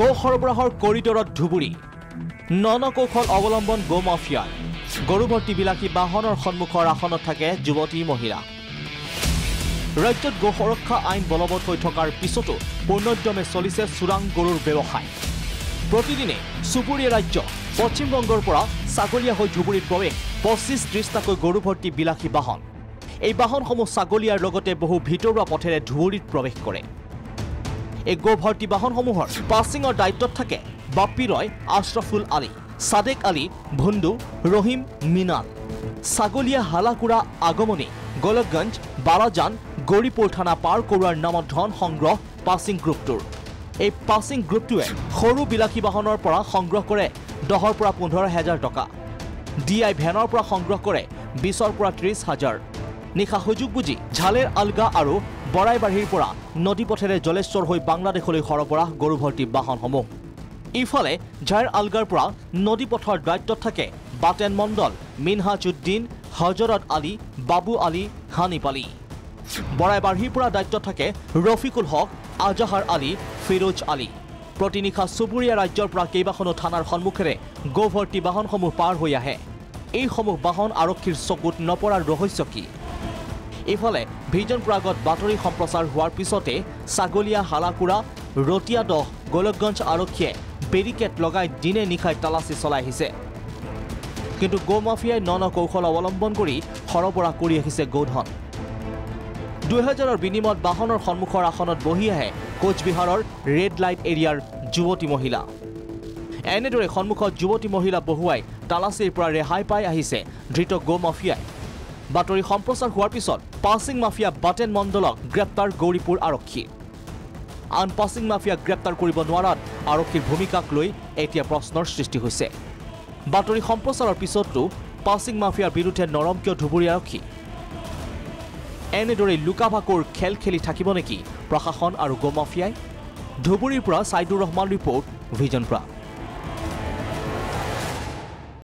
গো সৰবৰাহৰ কৰিডৰত ধুবুৰী। ন কৌশল অৱলম্বন গো মাফিয়াই গৰু ভৰ্তি বিলাসী বাহনৰ সন্মুখৰ আসনত থাকে যুৱতী মহিলা। ৰাজ্যত গো সুৰক্ষা আইন বলবৎ হৈ থকাৰ পিছতো পূৰ্ণোদ্যমে চলিছে চোৰাং গৰুৰ ব্যৱসায়। প্ৰতিদিনে চুবুৰীয়া ৰাজ্য পশ্চিমবংগৰ পৰা ছাগলীয়া হৈ ধুবুৰীত প্ৰৱেশ পঁচিছ ত্ৰিছটাকৈ গৰু ভৰ্তি বিলাসী বাহন। এই বাহনসমূহ ছাগলীয়াৰ লগতে বহু ভিতৰুৱা পথেৰে ধুবুৰীত প্ৰৱেশ কৰে। এই গো ভৰ্তি বাহনসমূহৰ পাছিঙৰ দায়িত্বত থাকে বাপ্পী ৰয় আশ্ৰফুল আলী ছাদেক আলী ভুণ্ডু ৰহিম মিনাল ছাগলীয়া হালাকুৰা আগমনী গোলকগঞ্জ বালাজান গৌৰীপুৰ থানা পাৰ কৰোৱাৰ নামত ধন সংগ্ৰহ পাছিং গ্ৰুপটোৰ এই পাছিং গ্ৰুপটোৱে সৰু বিলাসী বাহনৰ পৰা সংগ্ৰহ কৰে দহৰ পৰা পোন্ধৰ হাজাৰ টকা। ডি আই ভেনৰ পৰা সংগ্ৰহ কৰে বিছৰ পৰা ত্ৰিছ হাজাৰ। নিশা সুযোগ বুজি ঝালেৰ আলগা আৰু বৰাইবাৰীৰ পৰা নদী পথেৰে জলেশ্বৰ হৈ বাংলাদেশলৈ সৰবৰাহ গৰু ভৰ্তি বাহনসমূহ। ইফালে ঝাইৰ আলগাৰ পৰা নদী পথৰ দায়িত্বত থাকে বাটেন মণ্ডল মিনহাজুদ্দিন হজৰত আলী বাবু আলী হানিপ আলী। বৰাইবাৰীৰ পৰা দায়িত্বত থাকে ৰফিকুল হক আজাহাৰ আলী ফিৰোজ আলী। প্ৰতিনিশা চুবুৰীয়া ৰাজ্যৰ পৰা কেইবাখনো থানাৰ সন্মুখেৰে গোভৰ্তি বাহনসমূহ পাৰ হৈ আহে। এইসমূহ বাহন আৰক্ষীৰ চকুত নপৰাৰ ৰহস্য কি? ইফালে ভিজন প্ৰাগত বাতৰি সম্প্ৰচাৰ হোৱাৰ পিছতে ছাগলীয়া হালাকুৰা ৰতিয়া দহ গোলকগঞ্জ আৰক্ষীয়ে বেৰিকেড লগাই দিনে নিশাই তালাচী চলাই আহিছে। কিন্তু গো মাফিয়াই ন ন কৌশল অৱলম্বন কৰি সৰবৰাহ কৰি আহিছে গোধন। দুহেজাৰৰ বিনিময়ত বাহনৰ সন্মুখৰ আসনত বহি আহে কোচবিহাৰৰ ৰেড লাইট এৰিয়াৰ যুৱতী মহিলা। এনেদৰে সন্মুখত যুৱতী মহিলা বহুৱাই তালাচীৰ পৰা ৰেহাই পাই আহিছে ধৃত গো মাফিয়াই বাতৰি সম্প্ৰচাৰ হোৱাৰ পিছত পাছিং মাফিয়া বাটেন মণ্ডলক গ্ৰেপ্তাৰ গৌৰীপুৰ আৰক্ষী। আন পাছিং মাফিয়াক গ্ৰেপ্তাৰ কৰিব নোৱাৰাত আৰক্ষীৰ ভূমিকাক লৈ এতিয়া প্ৰশ্নৰ সৃষ্টি হৈছে। বাতৰি সম্প্ৰচাৰৰ পিছতো পাছিং মাফিয়াৰ বিৰুদ্ধে নৰম কিয় ধুবুৰী আৰক্ষী? এনেদৰে লুকা ভাকুৰ খেল খেলি থাকিব নেকি প্ৰশাসন আৰু গো মাফিয়াই ধুবুৰীৰ পৰা ছাইদুৰ ৰহমান ৰিপৰ্ট ভিজন পৰা